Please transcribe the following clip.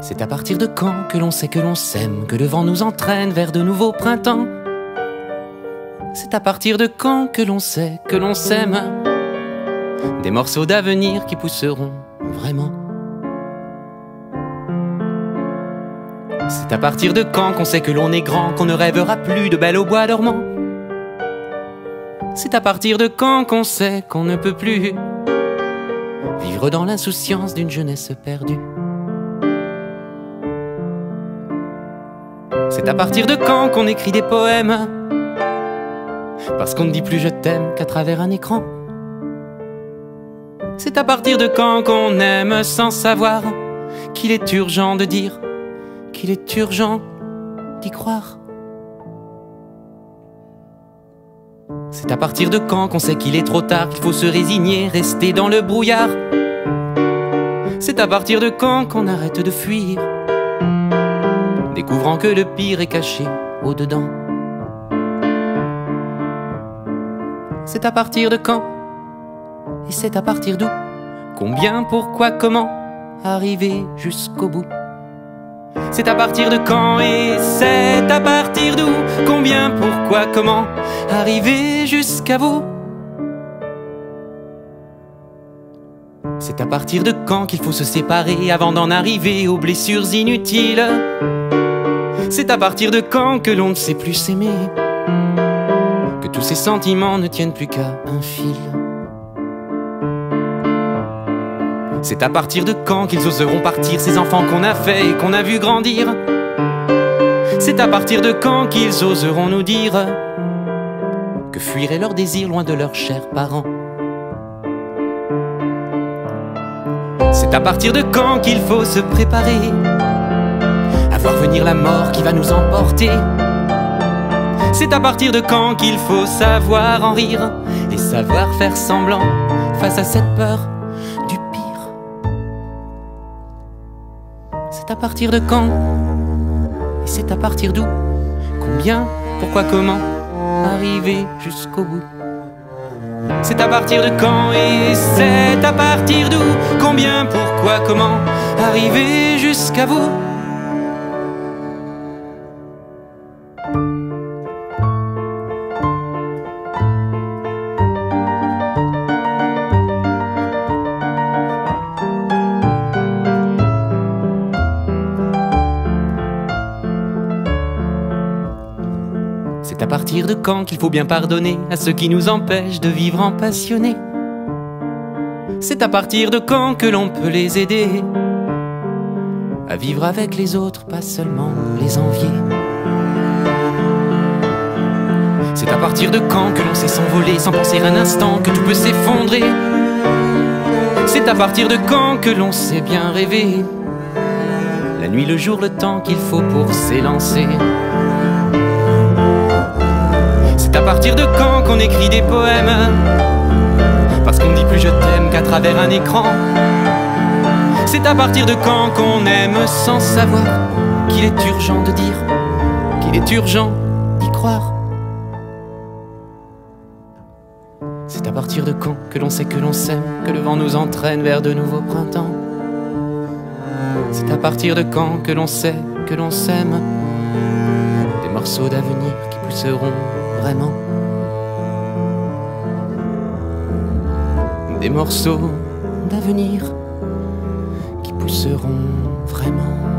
C'est à partir de quand que l'on sait que l'on s'aime, que le vent nous entraîne vers de nouveaux printemps? C'est à partir de quand que l'on sait que l'on s'aime? Des morceaux d'avenir qui pousseront vraiment. C'est à partir de quand qu'on sait que l'on est grand, qu'on ne rêvera plus de belle au bois dormant? C'est à partir de quand qu'on sait qu'on ne peut plus vivre dans l'insouciance d'une jeunesse perdue? C'est à partir de quand qu'on écrit des poèmes Parce qu'on ne dit plus je t'aime qu'à travers un écran. C'est à partir de quand qu'on aime sans savoir qu'il est urgent de dire, qu'il est urgent d'y croire. C'est à partir de quand qu'on sait qu'il est trop tard, qu'il faut se résigner, rester dans le brouillard. C'est à partir de quand qu'on arrête de fuir, découvrant que le pire est caché au-dedans. C'est à partir de quand Et c'est à partir d'où? Combien, pourquoi, comment Arriver jusqu'au bout? C'est à partir de quand et c'est à partir d'où? Combien, pourquoi, comment Arriver jusqu'à vous? C'est à partir de quand qu'il faut se séparer avant d'en arriver aux blessures inutiles? C'est à partir de quand que l'on ne sait plus s'aimer Que tous ces sentiments ne tiennent plus qu'à un fil. C'est à partir de quand qu'ils oseront partir, ces enfants qu'on a fait et qu'on a vu grandir. C'est à partir de quand qu'ils oseront nous dire que fuiraient leurs désirs loin de leurs chers parents. C'est à partir de quand qu'il faut se préparer la mort qui va nous emporter. C'est à partir de quand qu'il faut savoir en rire et savoir faire semblant face à cette peur C'est à partir de quand Et c'est à partir d'où Combien Pourquoi Comment Arriver jusqu'au bout? C'est à partir de quand Et c'est à partir d'où Combien Pourquoi Comment Arriver jusqu'à vous? Partir de quand qu'il faut bien pardonner à ceux qui nous empêchent de vivre en passionné. C'est à partir de quand que l'on peut les aider à vivre avec les autres, pas seulement les envier. C'est à partir de quand que l'on sait s'envoler sans penser un instant que tout peut s'effondrer. C'est à partir de quand que l'on sait bien rêver. La nuit, le jour, le temps qu'il faut pour s'élancer. C'est à partir de quand qu'on écrit des poèmes. Parce qu'on dit plus je t'aime qu'à travers un écran. C'est à partir de quand qu'on aime sans savoir Qu'il est urgent de dire Qu'il est urgent d'y croire. C'est à partir de quand que l'on sait que l'on s'aime Que le vent nous entraîne vers de nouveaux printemps. C'est à partir de quand que l'on sait que l'on s'aime. Des morceaux d'avenir qui pousseront vraiment. Des morceaux d'avenir qui pousseront vraiment